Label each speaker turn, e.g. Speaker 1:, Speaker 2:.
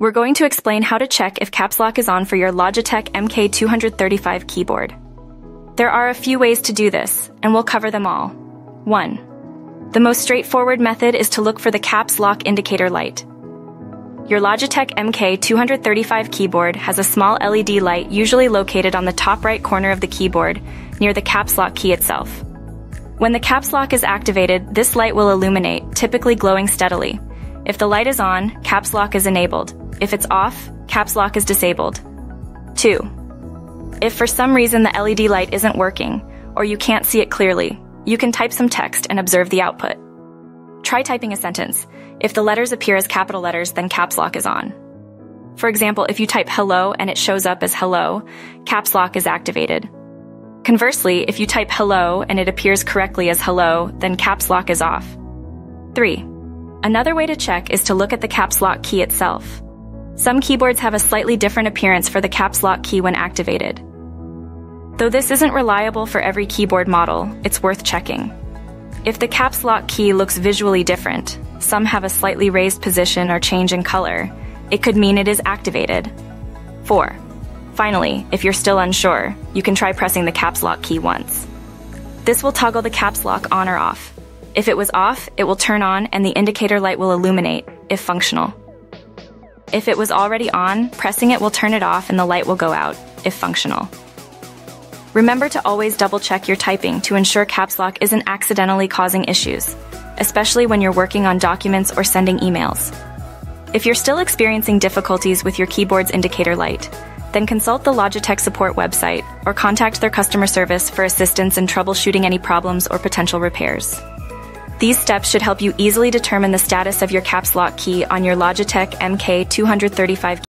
Speaker 1: We're going to explain how to check if caps lock is on for your Logitech MK235 keyboard. There are a few ways to do this, and we'll cover them all. 1. The most straightforward method is to look for the caps lock indicator light. Your Logitech MK235 keyboard has a small LED light usually located on the top right corner of the keyboard, near the caps lock key itself. When the caps lock is activated, this light will illuminate, typically glowing steadily. If the light is on, caps lock is enabled. If it's off, caps lock is disabled. 2. If for some reason the LED light isn't working, or you can't see it clearly, you can type some text and observe the output. Try typing a sentence. If the letters appear as capital letters, then caps lock is on. For example, if you type hello and it shows up as hello, caps lock is activated. Conversely, if you type hello and it appears correctly as hello, then caps lock is off. 3. Another way to check is to look at the caps lock key itself. Some keyboards have a slightly different appearance for the caps lock key when activated. Though this isn't reliable for every keyboard model, it's worth checking. If the caps lock key looks visually different, some have a slightly raised position or change in color, it could mean it is activated. 4. Finally, if you're still unsure, you can try pressing the caps lock key once. This will toggle the caps lock on or off. If it was off, it will turn on and the indicator light will illuminate, if functional. If it was already on, pressing it will turn it off and the light will go out, if functional. Remember to always double check your typing to ensure caps lock isn't accidentally causing issues, especially when you're working on documents or sending emails. If you're still experiencing difficulties with your keyboard's indicator light, then consult the Logitech support website or contact their customer service for assistance in troubleshooting any problems or potential repairs. These steps should help you easily determine the status of your caps lock key on your Logitech MK235